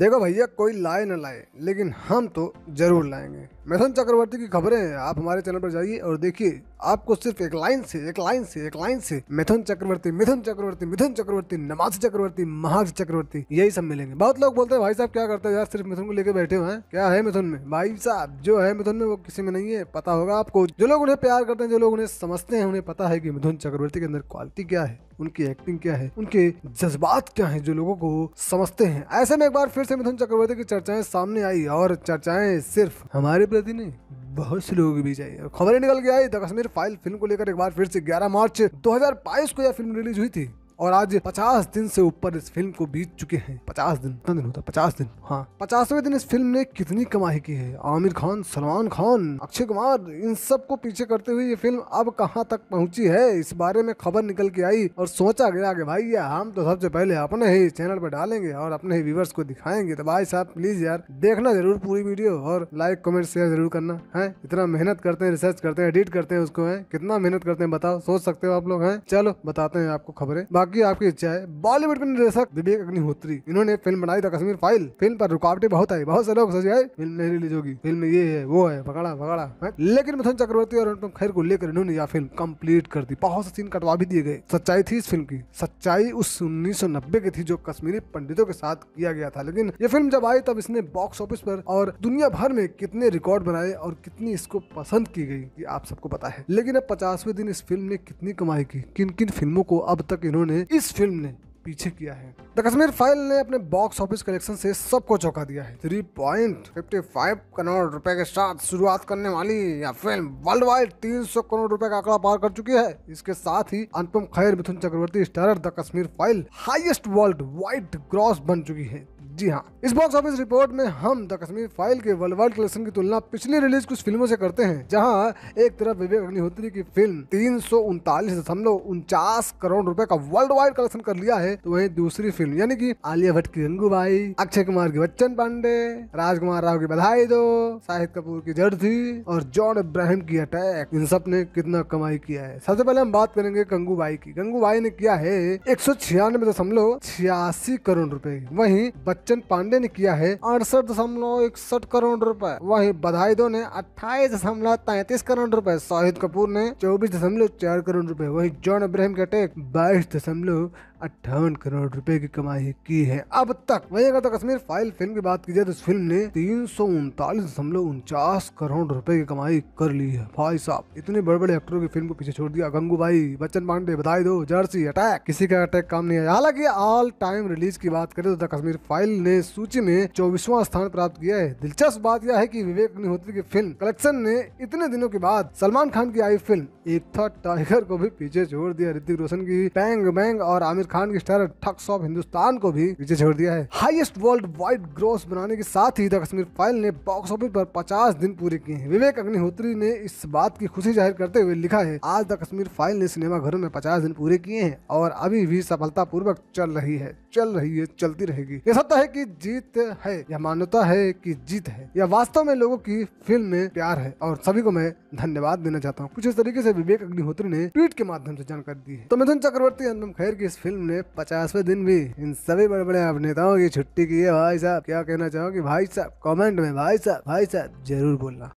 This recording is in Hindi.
देखो भैया, कोई लाए ना लाए, लेकिन हम तो ज़रूर लाएँगे। मिथुन चक्रवर्ती की खबरें हैं आप हमारे चैनल पर जाइए और देखिए, आपको सिर्फ़ एक लाइन से, एक लाइन से, एक लाइन से मिथुन चक्रवर्ती मिथुन चक्रवर्ती मिथुन चक्रवर्ती नमाज़ चक्रवर्ती, महाज चक्रवर्ती, यही सब मिलेंगे। बहुत लोग बोलते हैं, भाई साहब क्या करते हैं यार, सिर्फ़ मिथुन को लेकर बैठे हुए हैं। क्या है मिथुन में? भाई साहब, जो है मिथुन में वो किसी में नहीं है, पता होगा आपको। जो लोग उन्हें प्यार करते हैं, जो लोग उन्हें समझते हैं, उन्हें पता है कि मिथुन चक्रवर्ती के अंदर क्वालिटी क्या है। उनकी एक्टिंग क्या है? उनके जज्बात क्या है जो लोगों को समझते हैं? ऐसे में एक बार फिर से मिथुन चक्रवर्ती की चर्चाएँ सामने आई और चर्चाएँ सिर्फ़ हमारे प्रति नहीं, बहुत से लोगों के बीच आई। खबरें निकल के आई, द कश्मीर फ़ाइल फ़िल्म को लेकर एक बार फिर से 11 मार्च 2022 को यह फ़िल्म रिलीज़ हुई थी। और आज 50 दिन से ऊपर इस फ़िल्म को बीत चुके हैं। 50 दिन। कितना दिन होता है? 50 दिन। हाँ। पचासवें दिन इस फ़िल्म ने कितनी कमाई की है? आमिर खान, सलमान खान, अक्षय कुमार, इन सबको पीछे करते हुए ये फ़िल्म अब कहाँ तक पहुँची है? इस बारे में खबर निकल के आई और सोचा गया कि भाई यार हम तो सबसे पहले अपने ही चैनल पर डालेंगे और अपने ही व्यूवर्स को दिखाएँगे। तो भाई साहब प्लीज़ यार, देखना ज़रूर पूरी वीडियो और लाइक कमेंट शेयर ज़रूर करना। है? इतना मेहनत करते हैं रिसर्च करते हैं एडिट करते हैं उसको, है? कितना मेहनत करते हैं, बताओ, सोच सकते हो आप लोग, हैं? चलो, बताते हैं आपको खबरें। बाकी आपकी इच्छा है। बॉलीवुड के निर्देशक विवेक अग्निहोत्री। इन्होंने फ़िल्म बनाई था कश्मीर फ़ाइल। फ़िल्म पर रुकावटें बहुत आई। बहुत से लोग सोचे "अरे, फ़िल्म नहीं रिलीज़ होगी। फ़िल्म ये है वो है पकड़ा पकड़ा। है? लेकिन मिथुन चक्रवर्ती और अनुपम खैर को लेकर इन्होंने यह फ़िल्म कंप्लीट कर दी। बहुत से सीन कटवा भी दिए गए। सच्चाई थी इस फ़िल्म की। सच्चाई उस 1990 की थी जो कश्मीरी पंडितों के साथ किया गया था। लेकिन ये फ़िल्म जब आई तब इसने बॉक्स ऑफ़िस पर और दुनिया भर में कितने रिकॉर्ड बनाए और कितनी इसको पसंद की गई ये आप सबको पता है। लेकिन अब पचासवें दिन इस फ़िल्म ने कितनी कमाई की? किन किन फ़िल्मों को अब तक इन्होंने इस फ़िल्म ने पीछे किया है। द कश्मीर फ़ाइल ने अपने बॉक्स ऑफ़िस कलेक्शन से सबको चौंका दिया है। 3.55 करोड़ रुपए के साथ शुरुआत करने वाली यह फ़िल्म वर्ल्ड वाइड 300 करोड़ रुपए का आंकड़ा पार कर चुकी है। इसके साथ ही Anupam Kher Mithun Chakraborty starrer the Kashmir file highest world wide gross बन चुकी है। जी हाँ इस बॉक्स ऑफ़िस रिपोर्ट में हम द कश्मीर फ़ाइल के वर्ल्ड वाइड कलेक्शन की तुलना पिछली रिलीज़ कुछ फ़िल्मों से करते हैं, जहाँ एक तरफ़ विवेक अग्निहोत्री की फ़िल्म तीन करोड़ रुपए का वर्ल्ड वाइड कलेक्शन कर लिया है तो वही दूसरी फ़िल्म यानी कि आलिया भट्ट की गंगूबाई अक्षय कुमार की बच्चन पांडे, राजकुमार राव की बधाई दो शाहिद कपूर की जड़ थी और जॉन इब्राहिम की अटैक इन सबने कितना कमाई किया है। सबसे पहले हम बात करेंगे गंगूबाई की। गंगूबाई ने किया है एक छियानवे दशमलव छियासी करोड़ रुपए वही बच्चन पांडे ने किया है अड़सठ दशमलव इकसठ करोड़ रुपए। वहीं बधाई दो ने अट्ठाईस दशमलव तैतीस करोड़ रुपए। शाहिद कपूर ने चौबीस दशमलव चार करोड़ रुपए। वहीं जॉन इब्राहिम के अटैक बाईस दशमलव अट्ठावन करोड़ रुपए की कमाई की है। अब तक वही अगर तो कश्मीर फ़ाइल फ़िल्म की बात की जाए तो इस फ़िल्म ने तीन सौ उनतालीस दशमलव उनचास करोड़ रुपए की कमाई कर ली है। भाई साहब, इतने बड़े बड़े एक्टरों की फ़िल्म को पीछे छोड़ दिया। गंगूबाई बच्चन पांडे, बधाई दो। Jersey, attack. किसी का अटैक काम नहीं आया हालाँकि ऑल टाइम रिलीज़ की बात करें तो द कश्मीर फ़ाइल ने सूची में चौबीसवा स्थान प्राप्त किया है। दिलचस्प बात यह है की विवेक अग्निहोत्री की फ़िल्म कलेक्शन ने इतने दिनों के बाद सलमान खान की आई फ़िल्म एक था टाइगर को भी पीछे छोड़ दिया, ऋतिक रोशन की बैंग बैंग और आमिर खान की स्टार ठग्स ऑफ़ हिंदुस्तान को भी पीछे छोड़ दिया है। हाईएस्ट वर्ल्ड वाइड ग्रोस बनाने के साथ ही द कश्मीर फ़ाइल ने बॉक्स ऑफ़िस पर 50 दिन पूरे किए हैं। विवेक अग्निहोत्री ने इस बात की खुशी ज़ाहिर करते हुए लिखा है, आज द कश्मीर फ़ाइल ने सिनेमा घरों में 50 दिन पूरे किए हैं और अभी भी सफलता पूर्वक चल रही है, चल रही है, चलती रहेगी। यह सत्य है की जीत है, यह मान्यता है की जीत है। यह वास्तव में लोगों की फ़िल्म में प्यार है और सभी को मैं धन्यवाद देना चाहता हूँ। कुछ इस तरीके से विवेक अग्निहोत्री ने ट्वीट के माध्यम से जानकारी दी है। तो मिथुन चक्रवर्ती अनुपम खैर की इस फ़िल्म ने पचासवे दिन भी इन सभी बड़े बड़े अभिनेताओं की छुट्टी की है। भाई साहब, क्या कहना चाहोगे? भाई साहब कॉमेंट में भाई साहब भाई साहब, ज़रूर बोलना।